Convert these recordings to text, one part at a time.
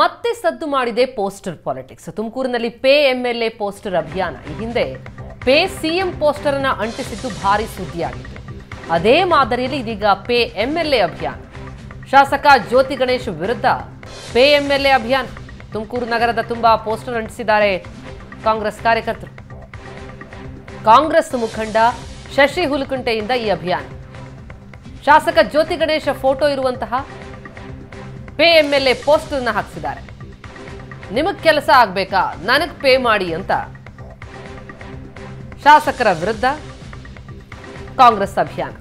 ಮತ್ತೆ ಸದ್ದು ಮಾಡಿದೆ ಪೋಸ್ಟರ್ ಪಾಲಿಟಿಕ್ಸ್. ತುಮಕೂರಿನಲ್ಲಿ ಪೇ ಎಂಎಲ್ಎ ಪೋಸ್ಟರ್ ಅಭಿಯಾನ. ಈ ಹಿಂದೆ ಪೇ ಸಿಎಂ ಪೋಸ್ಟರ್ ಅನ್ನ ಅಂಟಿಸಿದ್ದು ಭಾರಿ ಸುದ್ದಿಯಾಗಿತ್ತು. ಅದೇ ಮಾದರಿಯಲ್ಲಿ ಇದೀಗ ಪೇ ಎಂಎಲ್ಎ ಅಭಿಯಾನ. ಶಾಸಕ ಜ್ಯೋತಿ ಗಣೇಶ್ ವಿರುದ್ಧ ಪೇ ಎಂಎಲ್ಎ ಅಭಿಯಾನ. ತುಮಕೂರು ನಗರದ ತುಂಬಾ ಪೋಸ್ಟರ್ ಅಂಟಿಸಿದ್ದಾರೆ ಕಾಂಗ್ರೆಸ್ ಕಾರ್ಯಕರ್ತರು. ಕಾಂಗ್ರೆಸ್ ಮುಖಂಡ ಶಶಿ ಹುಲಕುಂಟೆಯಿಂದ ಈ ಅಭಿಯಾನ. ಶಾಸಕ ಜ್ಯೋತಿ ಗಣೇಶ ಫೋಟೋ ಇರುವಂತಹ ಪೇ ಎಂ ಎಲ್ ಎ ಪೋಸ್ಟರ್ನ ಹಾಕ್ಸಿದ್ದಾರೆ. ನಿಮಗ್ ಕೆಲಸ ಆಗ್ಬೇಕಾ? ನನಗ್ ಪೇ ಮಾಡಿ ಅಂತ. ಶಾಸಕರ ವಿರುದ್ಧ ಕಾಂಗ್ರೆಸ್ ಅಭಿಯಾನ.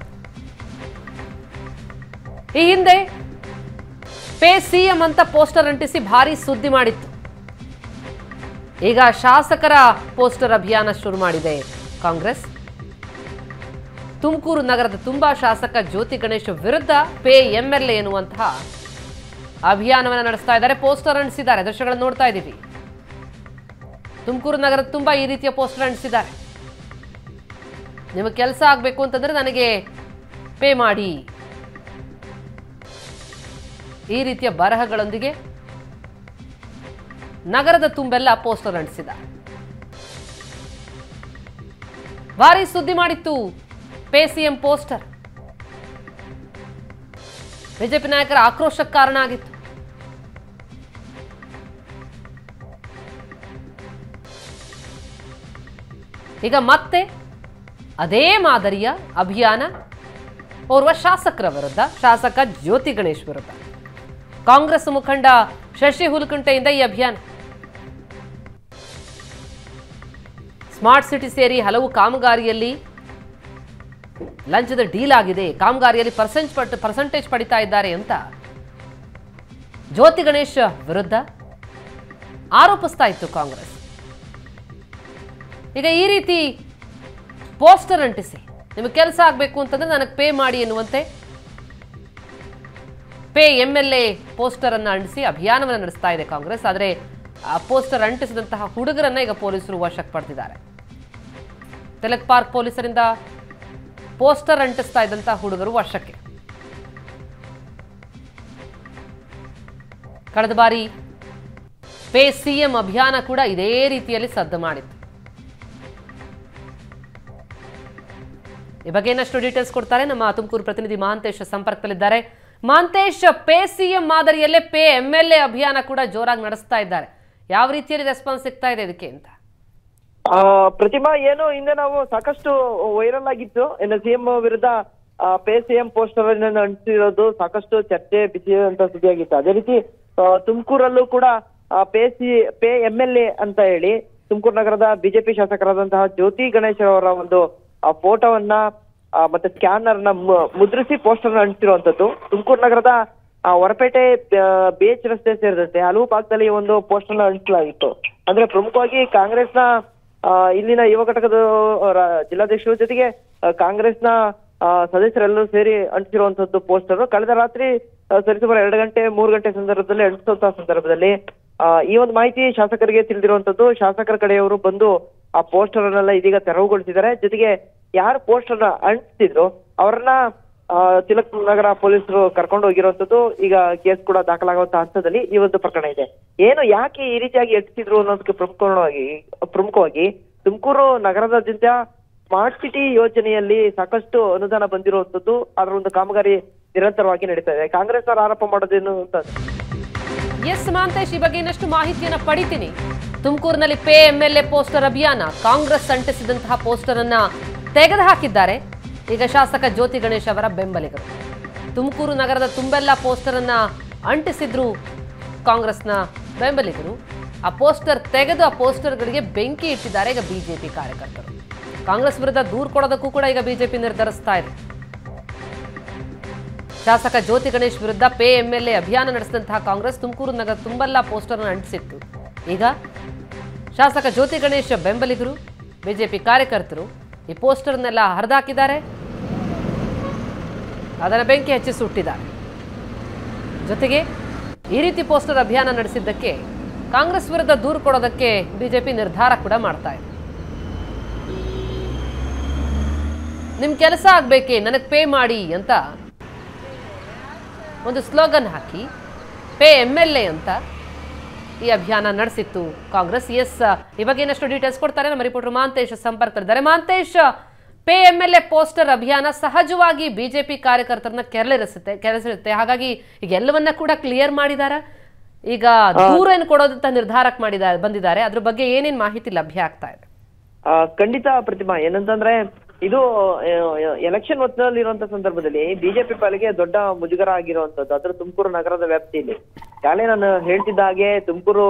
ಈ ಹಿಂದೆ ಪೇ ಸಿಎಂ ಅಂತ ಪೋಸ್ಟರ್ ಅಂಟಿಸಿ ಭಾರಿ ಸುದ್ದಿ ಮಾಡಿತ್ತು. ಈಗ ಶಾಸಕರ ಪೋಸ್ಟರ್ ಅಭಿಯಾನ ಶುರು ಮಾಡಿದೆ ಕಾಂಗ್ರೆಸ್. ತುಮಕೂರು ನಗರದ ತುಂಬಾ ಶಾಸಕ ಜ್ಯೋತಿ ಗಣೇಶ್ ವಿರುದ್ಧ ಪೇ ಎಂಎಲ್ಎ ಎನ್ನುವಂತಹ ಅಭಿಯಾನವನ್ನು ನಡೆಸ್ತಾ ಇದ್ದಾರೆ. ಪೋಸ್ಟರ್ ಅಂಟಿಸಿದ್ದಾರೆ. ದೃಶ್ಯಗಳನ್ನು ನೋಡ್ತಾ ಇದ್ದೀವಿ. ತುಮಕೂರು ನಗರದ ತುಂಬಾ ಈ ರೀತಿಯ ಪೋಸ್ಟರ್ ಅಂಟಿಸಿದ್ದಾರೆ. ನಿಮಗೆ ಕೆಲಸ ಆಗಬೇಕು ಅಂತಂದ್ರೆ ನನಗೆ ಪೇ ಮಾಡಿ. ಈ ರೀತಿಯ ಬರಹಗಳೊಂದಿಗೆ ನಗರದ ತುಂಬೆಲ್ಲ ಪೋಸ್ಟರ್ ಅಂಟಿಸಿದ್ದಾರೆ. ಭಾರಿ ಸುದ್ದಿ ಮಾಡಿತ್ತು ಪೇ ಸಿಎಂ ಪೋಸ್ಟರ್. ಬಿಜೆಪಿ ನಾಯಕರ ಆಕ್ರೋಶಕ್ಕೆ ಕಾರಣ ಆಗಿತ್ತು. ಈಗ ಮತ್ತೆ ಅದೇ ಮಾದರಿಯ ಅಭಿಯಾನ ಓರ್ವ ಶಾಸಕರ ವಿರುದ್ಧ, ಶಾಸಕ ಜ್ಯೋತಿ ಗಣೇಶ್ ವಿರುದ್ಧ. ಕಾಂಗ್ರೆಸ್ ಮುಖಂಡ ಶಶಿ ಹುಲ್ಕುಂಟೆಯಿಂದ ಈ ಅಭಿಯಾನ. ಸ್ಮಾರ್ಟ್ ಸಿಟಿ ಸೇರಿ ಹಲವು ಕಾಮಗಾರಿಯಲ್ಲಿ ಲಂಚದ ಡೀಲ್ ಆಗಿದೆ. ಕಾಮಗಾರಿಯಲ್ಲಿ ಪರ್ಸೆಂಟ್ ಪಟ್, ಪರ್ಸೆಂಟೇಜ್ ಪಡಿತಾ ಇದ್ದಾರೆ ಅಂತ ಜ್ಯೋತಿ ಗಣೇಶ್ ವಿರುದ್ಧ ಆರೋಪಿಸ್ತಾ ಇತ್ತು ಕಾಂಗ್ರೆಸ್. ಈಗ ಈ ರೀತಿ ಪೋಸ್ಟರ್ ಅಂಟಿಸಿ. ನಿಮಗೆ ಕೆಲಸ ಆಗಬೇಕು ಅಂತಂದ್ರೆ ನನಗೆ ಪೇ ಮಾಡಿ ಎನ್ನುವಂತೆ. Pay M L A poster ಅನ್ನು ಅಂಟಿಸಿ ಅಭಿಯಾನವನ್ನು ನಡೆಸ್ತಾ ಇದೆ ಕಾಂಗ್ರೆಸ್. ಆದರೆ ಆ ಪೋಸ್ಟರ್ ಅಂಟಿಸಿದಂತಹ ಹುಡುಗರನ್ನ ಈಗ ಪೊಲೀಸರು ವಶಕ್ಕೆ ಪಡೆದಿದ್ದಾರೆ ತೆಲಕ್ ಪಾರ್ಕ್ ಪೊಲೀಸರಿಂದ ಪೋಸ್ಟರ್ ಅಂಟಿಸ್ತಾ ಇದ್ದಂತಹ ಹುಡುಗರು ವಶಕ್ಕೆ. ಕಳೆದ ಬಾರಿ ಪೇ ಸಿಎಂ ಅಭಿಯಾನ ಕೂಡ ಇದೇ ರೀತಿಯಲ್ಲಿ ಸದ್ದು ಮಾಡಿತ್ತು. ಈ ಬಗ್ಗೆ ಇನ್ನಷ್ಟು ಡೀಟೇಲ್ಸ್ ಕೊಡ್ತಾರೆ. ನಮ್ಮ ತುಮಕೂರು ಪ್ರತಿನಿಧಿ ಮಹಾಂತೇಶ್ ಸಂಪರ್ಕದಲ್ಲಿದ್ದಾರೆ. ಮಹಾಂತೇಶ್ ಪೇ ಸಿಎಂ ಮಾದರಿಯಲ್ಲೇ ಪೇ ಎಂ ಎಲ್ ಎ ಅಭಿಯಾನ ಕೂಡ ಜೋರಾಗಿ ನಡೆಸ್ತಾ ಇದ್ದಾರೆ. ಯಾವ ರೀತಿಯಲ್ಲಿ ರೆಸ್ಪಾನ್ಸ್ ಸಿಗ್ತಾ ಇದೆ ಇದಕ್ಕೆ ಅಂತ? ಪ್ರತಿಮಾ, ಏನು ಹಿಂದೆ ನಾವು ಸಾಕಷ್ಟು ವೈರಲ್ ಆಗಿತ್ತು. ಇನ್ನು ಸಿಎಂ ವಿರುದ್ಧ ಪೇ ಸಿಎಂ ಪೋಸ್ಟರ್ ಅಂಟಿರೋದು ಸಾಕಷ್ಟು ಚರ್ಚೆ ಬಿಸಿ ಅಂತ ಸುದ್ದಿಯಾಗಿತ್ತು. ಅದೇ ರೀತಿ ತುಮಕೂರಲ್ಲೂ ಕೂಡ pay C, pay M L A ಅಂತ ಹೇಳಿ ತುಮಕೂರು ನಗರದ ಬಿಜೆಪಿ ಶಾಸಕರಾದಂತಹ ಜ್ಯೋತಿ ಗಣೇಶ್ ಅವರ ಒಂದು ಆ ಫೋಟೋವನ್ನ ಮತ್ತೆ ಸ್ಕ್ಯಾನರ್ನ ಮುದ್ರಿಸಿ ಪೋಸ್ಟರ್ ಅಂಟಿರುವಂತದ್ದು ತುಮಕೂರು ನಗರದ ಹೊರಪೇಟೆ ಬೇಚ್ ರಸ್ತೆ ಸೇರಿದಂತೆ ಹಲವು ಭಾಗದಲ್ಲಿ ಒಂದು ಪೋಸ್ಟರ್ನ ಅಂಟಿಸಲಾಗಿತ್ತು. ಅಂದ್ರೆ ಪ್ರಮುಖವಾಗಿ ಕಾಂಗ್ರೆಸ್ನ ಇಲ್ಲಿನ ಯುವ ಘಟಕದ ಜಿಲ್ಲಾಧ್ಯಕ್ಷರ ಜೊತೆಗೆ ಕಾಂಗ್ರೆಸ್ನ ಸದಸ್ಯರೆಲ್ಲರೂ ಸೇರಿ ಅಂಟಿಸಿರುವಂತದ್ದು ಪೋಸ್ಟರ್. ಕಳೆದ ರಾತ್ರಿ ಸರಿಸುಮಾರು ಎರಡು ಗಂಟೆ, ಮೂರು ಗಂಟೆ ಸಂದರ್ಭದಲ್ಲಿ, ಅಂಟಿಸುವಂತಹ ಸಂದರ್ಭದಲ್ಲಿ ಈ ಒಂದು ಮಾಹಿತಿ ಶಾಸಕರಿಗೆ ತಿಳಿದಿರುವಂತದ್ದು ಶಾಸಕರ ಕಡೆಯವರು ಬಂದು ಆ ಪೋಸ್ಟರ್ ಅನ್ನೆಲ್ಲ ಇದೀಗ ತೆರವುಗೊಳಿಸಿದ್ದಾರೆ. ಜೊತೆಗೆ ಯಾರು ಪೋಸ್ಟರ್ ಅಂಟಿಸಿದ್ರು, ಅವರನ್ನ ತಿಲಕ್ ನಗರ ಪೊಲೀಸರು ಕರ್ಕೊಂಡು ಹೋಗಿರುವಂತದ್ದು ಈಗ ಕೇಸ್ ಕೂಡ ದಾಖಲಾಗುವಂತಹ ಹಂತದಲ್ಲಿ ಈ ಒಂದು ಪ್ರಕರಣ ಇದೆ. ಏನು ಯಾಕೆ ಈ ರೀತಿಯಾಗಿ ಎತ್ತಿದ್ರು ಅನ್ನೋದಕ್ಕೆ ಪ್ರಮುಖವಾಗಿ ಪ್ರಮುಖವಾಗಿ ತುಮಕೂರು ನಗರದಾದ್ಯಂತ ಸ್ಮಾರ್ಟ್ ಸಿಟಿ ಯೋಜನೆಯಲ್ಲಿ ಸಾಕಷ್ಟು ಅನುದಾನ ಬಂದಿರುವಂತದ್ದು ಅದರ ಒಂದು ಕಾಮಗಾರಿ ನಿರಂತರವಾಗಿ ನಡೀತಾ ಇದೆ. ಕಾಂಗ್ರೆಸ್ ಅವರು ಆರೋಪ ಮಾಡೋದೇನು ಅಂತ ಎಸ್ ಮಹಾಂತೇಶ್ ಈ ಬಗ್ಗೆ ಇನ್ನಷ್ಟು ಮಾಹಿತಿಯನ್ನು ಪಡಿತೀನಿ. ತುಮಕೂರಿನಲ್ಲಿ ಪೇ ಎಂಎಲ್ಎ ಪೋಸ್ಟರ್ ಅಭಿಯಾನ, ಕಾಂಗ್ರೆಸ್ ಅಂಟಿಸಿದಂತಹ ಪೋಸ್ಟರ್ ಅನ್ನ ತೆಗೆದು ಹಾಕಿದ್ದಾರೆ ಈಗ ಶಾಸಕ ಜ್ಯೋತಿ ಗಣೇಶ್ ಅವರ ಬೆಂಬಲಿಗರು. ತುಮಕೂರು ನಗರದ ತುಂಬೆಲ್ಲ ಪೋಸ್ಟರ್ ಅನ್ನ ಅಂಟಿಸಿದ್ರು ಕಾಂಗ್ರೆಸ್ನ ಬೆಂಬಲಿಗರು. ಆ ಪೋಸ್ಟರ್ ತೆಗೆದು ಆ ಪೋಸ್ಟರ್ಗಳಿಗೆ ಬೆಂಕಿ ಇಟ್ಟಿದ್ದಾರೆ ಈಗ ಬಿಜೆಪಿ ಕಾರ್ಯಕರ್ತರು. ಕಾಂಗ್ರೆಸ್ ವಿರುದ್ಧ ದೂರು ಕೊಡೋದಕ್ಕೂ ಕೂಡ ಈಗ ಬಿಜೆಪಿ ನಿರ್ಧರಿಸ್ತಾ ಇದೆ. ಶಾಸಕ ಜ್ಯೋತಿ ಗಣೇಶ್ ವಿರುದ್ಧ ಪೇ ಎಂಎಲ್ಎ ಅಭಿಯಾನ ನಡೆಸಿದಂತಹ ಕಾಂಗ್ರೆಸ್ ತುಮಕೂರು ನಗರ ತುಂಬಲ್ಲ ಪೋಸ್ಟರ್ ಅಂಟಿಸಿತ್ತು. ಈಗ ಶಾಸಕ ಜ್ಯೋತಿ ಗಣೇಶ್ ಬೆಂಬಲಿಗರು, ಬಿಜೆಪಿ ಕಾರ್ಯಕರ್ತರು ಈ ಪೋಸ್ಟರ್ನೆಲ್ಲ ಹರಿದಾಕಿದ್ದಾರೆ. ಅದರ ಬೆಂಕಿ ಹಚ್ಚಿ ಸುಟ್ಟಿದ್ದಾರೆ. ಜೊತೆಗೆ ಈ ರೀತಿ ಪೋಸ್ಟರ್ ಅಭಿಯಾನ ನಡೆಸಿದ್ದಕ್ಕೆ ಕಾಂಗ್ರೆಸ್ ವಿರುದ್ಧ ದೂರು ಕೊಡೋದಕ್ಕೆ ಬಿಜೆಪಿ ನಿರ್ಧಾರ ಕೂಡ ಮಾಡ್ತಾ ಇದೆ. ನಿಮ್ ಕೆಲಸ ಆಗ್ಬೇಕೆ, ನನಗೆ ಪೇ ಮಾಡಿ ಅಂತ ಒಂದು ಸ್ಲೋಗನ್ ಹಾಕಿ ಪೇ ಎಂ ಎಲ್ ಎ ಅಂತ ಈ ಅಭಿಯಾನ ನಡೆಸಿತ್ತು ಕಾಂಗ್ರೆಸ್. ಎಸ್ ಈ ಬಗ್ಗೆ ಇನ್ನಷ್ಟು ಡೀಟೇಲ್ಸ್ ಕೊಡ್ತಾರೆ ನಮ್ಮ ರಿಪೋರ್ಟರ್ ಮಾಂತೇಶ್ ಸಂಪರ್ಕದಲ್ಲಿದ್ದಾರೆ. Mantesh pay M L A poster ಅಭಿಯಾನ ಸಹಜವಾಗಿ ಬಿಜೆಪಿ ಕಾರ್ಯಕರ್ತರನ್ನ ಕೆರಳಿರಿಸುತ್ತೆ ಕೆರಳಿಸಿರುತ್ತೆ. ಹಾಗಾಗಿ ಈಗ ಎಲ್ಲವನ್ನ ಕೂಡ ಕ್ಲಿಯರ್ ಮಾಡಿದಾರ. ಈಗ ದೂರ ಏನು ಕೊಡೋದಂತ ನಿರ್ಧಾರಕ್ಕೆ ಮಾಡಿದ ಬಂದಿದ್ದಾರೆ. ಅದ್ರ ಬಗ್ಗೆ ಏನೇನ್ ಮಾಹಿತಿ ಲಭ್ಯ ಆಗ್ತಾ ಇದೆ? ಖಂಡಿತ ಪ್ರತಿಮಾ ಏನಂತಂದ್ರೆ ಇದು ಎಲೆಕ್ಷನ್ ಹೊತ್ತಿನಲ್ಲಿರುವಂತ ಸಂದರ್ಭದಲ್ಲಿ ಬಿಜೆಪಿ ಪಾಲಿಗೆ ದೊಡ್ಡ ಮುಜುಗರ ಆಗಿರುವಂತದ್ದು ಅದ್ರ ತುಮಕೂರು ನಗರದ ವ್ಯಾಪ್ತಿಯಲ್ಲಿ. ಶಾಲೆ ನಾನು ಹೇಳ್ತಿದ್ದ ಹಾಗೆ ತುಮಕೂರು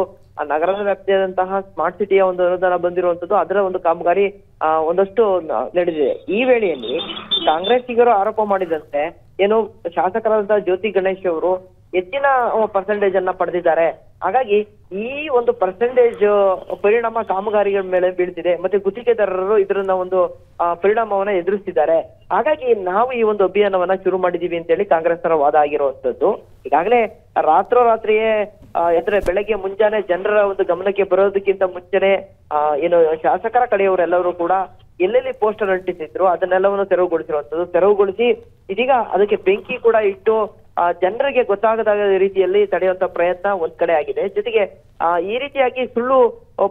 ನಗರದ ವ್ಯಾಪ್ತಿಯಾದಂತಹ ಸ್ಮಾರ್ಟ್ ಸಿಟಿಯ ಒಂದು ಅನುದಾನ ಬಂದಿರುವಂತದ್ದು, ಅದರ ಒಂದು ಕಾಮಗಾರಿ ಒಂದಷ್ಟು ನಡೆದಿದೆ. ಈ ವೇಳೆಯಲ್ಲಿ ಕಾಂಗ್ರೆಸ್ಸಿಗರು ಆರೋಪ ಮಾಡಿದಂತೆ, ಏನು ಶಾಸಕರಾದಂತಹ ಜ್ಯೋತಿ ಗಣೇಶ್ ಅವರು ಹೆಚ್ಚಿನ ಪರ್ಸೆಂಟೇಜ್ ಅನ್ನ ಪಡೆದಿದ್ದಾರೆ. ಹಾಗಾಗಿ ಈ ಒಂದು ಪರ್ಸೆಂಟೇಜ್ ಪರಿಣಾಮ ಕಾಮಗಾರಿಗಳ ಮೇಲೆ ಬೀಳ್ತಿದೆ. ಮತ್ತೆ ಗುತ್ತಿಗೆದಾರರು ಇದರನ್ನ ಒಂದು ಪರಿಣಾಮವನ್ನ ಎದುರಿಸ್ತಿದ್ದಾರೆ. ಹಾಗಾಗಿ ನಾವು ಈ ಒಂದು ಅಭಿಯಾನವನ್ನ ಶುರು ಮಾಡಿದೀವಿ ಅಂತೇಳಿ ಕಾಂಗ್ರೆಸ್ನ ವಾದ ಆಗಿರುವಂತದ್ದು. ಈಗಾಗಲೇ ರಾತ್ರೋರಾತ್ರಿಯೇ ಆ, ಅಂದ್ರೆ ಬೆಳಗ್ಗೆ ಮುಂಜಾನೆ ಜನರ ಒಂದು ಗಮನಕ್ಕೆ ಬರೋದಕ್ಕಿಂತ ಮುಂಚೆನೆ ಏನು ಶಾಸಕರ ಕಡೆಯವರೆಲ್ಲರೂ ಕೂಡ ಎಲ್ಲೆಲ್ಲಿ ಪೋಸ್ಟರ್ ಅಂಟಿಸಿದ್ರು ಅದನ್ನೆಲ್ಲವನ್ನು ತೆರವುಗೊಳಿಸಿರುವಂತದ್ದು. ತೆರವುಗೊಳಿಸಿ ಇದೀಗ ಅದಕ್ಕೆ ಬೆಂಕಿ ಕೂಡ ಇಟ್ಟು ಜನರಿಗೆ ಗೊತ್ತಾಗದ ರೀತಿಯಲ್ಲಿ ತಡೆಯುವಂತ ಪ್ರಯತ್ನ ಒಂದ್ ಕಡೆ ಆಗಿದೆ. ಜೊತೆಗೆ ಈ ರೀತಿಯಾಗಿ ಸುಳ್ಳು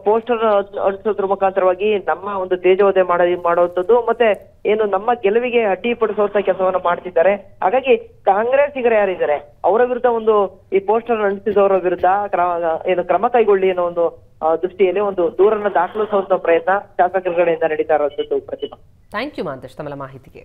ಪೋಸ್ಟರ್ ಅಂಟಿಸೋದ್ರ ಮುಖಾಂತರವಾಗಿ ನಮ್ಮ ಒಂದು ತೇಜೋದಯ ಮಾಡ, ಮಾಡುವಂಥದ್ದು ಮತ್ತೆ ಏನು ನಮ್ಮ ಗೆಲುವಿಗೆ ಅಡ್ಡಿಪಡಿಸುವಂತ ಕೆಲಸವನ್ನ ಮಾಡ್ತಿದ್ದಾರೆ. ಹಾಗಾಗಿ ಕಾಂಗ್ರೆಸ್ಸಿಗರು ಯಾರಿದ್ದಾರೆ? ಅವರ ವಿರುದ್ಧ ಒಂದು ಈ ಪೋಸ್ಟರ್ ಅಂಟಿಸಿದವರ ವಿರುದ್ಧ ಏನು ಕ್ರಮ ಕೈಗೊಳ್ಳಿ ಅನ್ನೋ ಒಂದು ದೃಷ್ಟಿಯಲ್ಲಿ ಒಂದು ದೂರನ್ನ ದಾಖಲಿಸುವಂತ ಪ್ರಯತ್ನ ಶಾಸಕರ ಕಡೆಯಿಂದ ನಡೀತಾ ಇರುವಂತದ್ದು ಪ್ರತಿಭಾ. ಥ್ಯಾಂಕ್ ಯು ಮಾಂತೇಶ್ ತಮ್ಮ ಮಾಹಿತಿಗೆ.